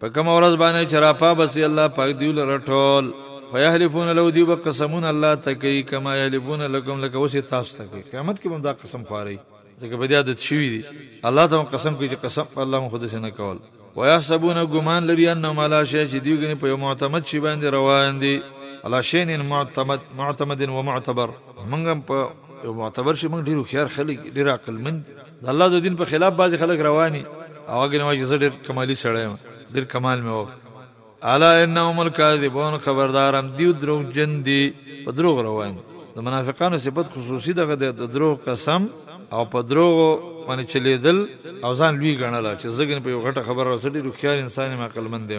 په کوم ورځ باندې چې را پابسي الله پاک دی لره ټول فیحلفون لو دی وقسمون الله تکي کما یحلفون لكم لك وسي تاسو تکي قیامت کې بندا قسم خواري ځکه بده عادت شوی دی الله ته قسم کوي چې قسم الله مو خود سينه کول ويحسبون غمان لري انهم على شيء چې دی غني په معتمد شي باندې روان دي على شيء معتمد معتمد ومعتبر منګم په معتبر شي موږ ډیرو خيار خلک ډیر عقل مند د الله د دین په خلاف بعضی خلک رواني او هغه نه وایي چې ډېر کمالي سړی یم ډېر کمال مې وکړ الا انهم الكاذبون خبردارم دیو درو جن دی په دروغ روان د منافقانو صفت خصوصي دغه د دروغ قسم او په دروغ باندې چلیدل او ځان لوی ګڼل چې زګن په یو غټه خبره رسېدل روخيار انسان ما عقل مند دی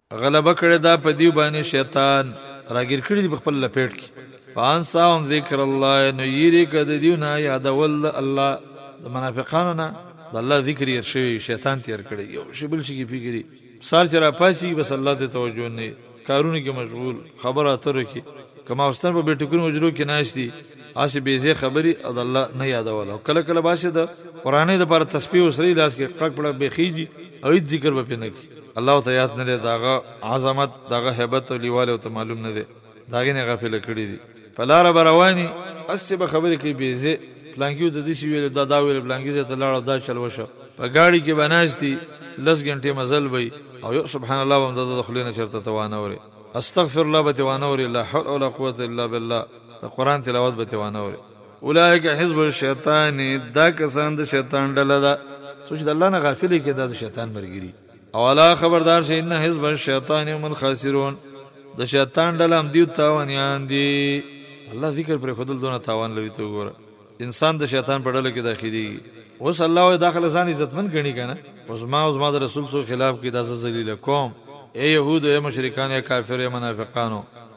غلبه کړی دا په دیو باندې شیطان راګیر کړی دی په خپل لپیټ کې فانساهم ذکر الله نو یری کده دیو نه یادول د الله د منافقانو نه د الله ذکر یې شوی شیطان تیر کړی یو شی بل شي کې فکرې سار چې را پاسي بس الله ته توجه نه کارونه کې مشغول خبره اترو کې کما واستن په بیٹکونو اجرو کې ناشتي هسې بې ځای خبرې او د الله نه یادول او کله کله به هسې د قرآنې دپاره تسبیح او سرې لاس کې کړک پړک به خیږي او هیڅ ذکر به پې نه کړي الله ورته یاد نه دی د هغه عظمت د هغه هیبت او لیوالی ورته معلوم نه دی د هغې نه یې غافله کړي دي په لاره به روان یي هسې به خبرې کوي بې ځای پلانکي ورته داسې ویل دا دا ویل پلانکي ځای ته لاړ او دا چل وشو په ګاډي کې به ناست دي لس ګنټې مزل به وي او یو سبحان الله به هم د ده د خولې نه چېرته ته وانه اورې استغفر الله به تې وانه اورې لا حول ولا قوت الا بالله د قران تلاوت به تیوانه اوري اولایک حزب الشیطان دا کسان د شیطان ډله ده سوچ د الله نه غافل کې دا د شیطان مرګري او الا خبردار شي ان حزب الشیطان هم الخاسرون د شیطان ډله هم دیو تاوانیان دي الله ذکر پر خدل دونه تاوان لري ته وګوره انسان د شیطان په ډله کې داخلي اوس الله وي داخله ځان عزتمن غني کنه اوس ما اوس ما د رسول سو خلاف کې د ذلیل کوم اے يهود اے مشرکان اے کافر اے منافقانو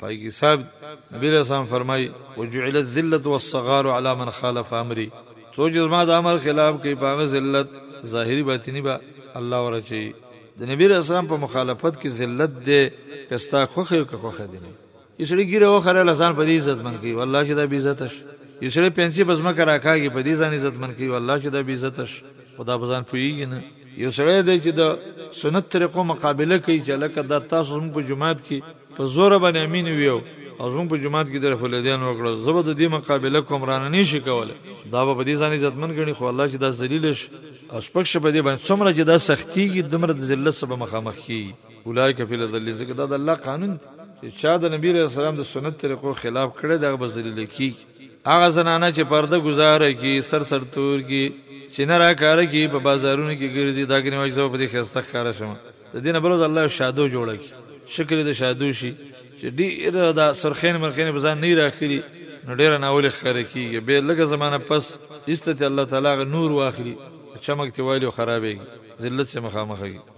پای کې صاحب نبی له سلام فرمای او جعل الذله والصغار على من خالف امري څو چې زما د امر خلاف کوي پاغه ذلت ظاهري باطني به الله ورچي د نبی له سلام په مخالفت کې ذلت دې کستا خوخه او خوخه دي نه یسړي ګیره وخره لسان په دې عزت من کوي والله چې دا بي عزت شي یسړي پنسي بزما کرا کاږي په دې ځان عزت من کوي والله چې دا بي عزت شي خدا بزان پويږي نه یو سړی دی چې د سنت طریقو مقابله کوي چې لکه دا تاسو زموږ په جماعت کې په زور باندې امین ویو او زموږ په جماعت کې د فلدیان وکړو زبر د دې مقابله کوم رانه نشي کوله دا به دې ځانې عزتمن غني خو الله چې دا ذلیل شي او سپک شي په دې باندې څومره چې دا سختي کې دمره د ذلت سره مخامخ کی اولایک فی الذلین ځکه دا د الله قانون چې چا د نبی رسول الله د سنت طریقو خلاف کړي دا به ذلیل کی هغه زنانه چې پرده گزاره کی سر سر تور کی چې نه راکاره کی په بازارونو کې ګرځي دا کنه وایي زه په دې خسته ښکار شم د دینه بل ځل الله شادو جوړ کی شکل د شادو شي چې ډیر دا سرخین مرخین په ځان نه راخلی نو ډیر نه اول ښکار کیږي به لګه زمانہ پس ایستته الله تعالی نور واخلي چمک تی وایلو خرابېږي ذلت سه مخامخږي